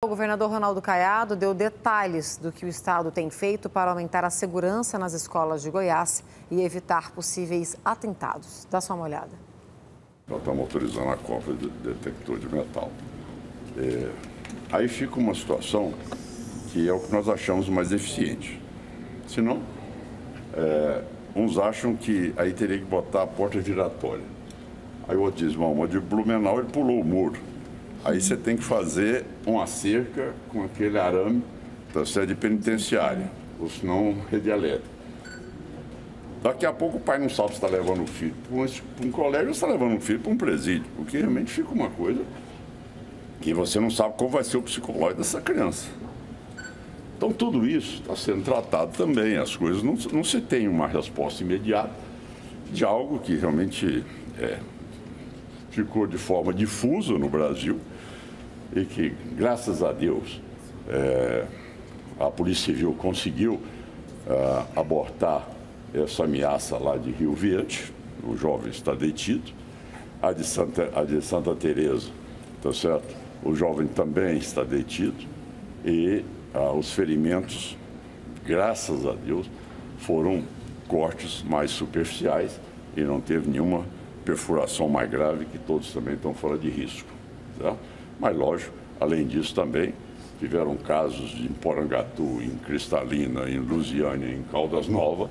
O governador Ronaldo Caiado deu detalhes do que o estado tem feito para aumentar a segurança nas escolas de Goiás e evitar possíveis atentados. Dá só uma olhada. Nós estamos autorizando a compra de detector de metal. É, aí fica uma situação que é o que nós achamos mais eficiente. Se não, é, uns acham que aí teria que botar a porta giratória. Aí o outro diz, mas de Blumenau ele pulou o muro. Aí você tem que fazer uma cerca com aquele arame da sede penitenciária, ou senão rede elétrica. Daqui a pouco o pai não sabe se está levando o filho para um, um colégio ou se está levando o filho para um presídio, porque realmente fica uma coisa que você não sabe qual vai ser o psicológico dessa criança. Então tudo isso está sendo tratado também, as coisas não, não se tem uma resposta imediata de algo que realmente é, ficou de forma difusa no Brasil e que, graças a Deus, é, a Polícia Civil conseguiu é, abortar essa ameaça lá de Rio Verde, o jovem está detido, a de Santa, a de Santa Teresa, tá certo? O jovem também está detido. E ah, os ferimentos, graças a Deus, foram cortes mais superficiais e não teve nenhuma perfuração mais grave, que todos também estão fora de risco. Tá? Mas, lógico, além disso também, tiveram casos em Porangatu, em Cristalina, em Lusiânia, em Caldas Nova,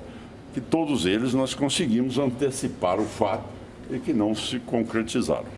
que todos eles nós conseguimos antecipar o fato e que não se concretizaram.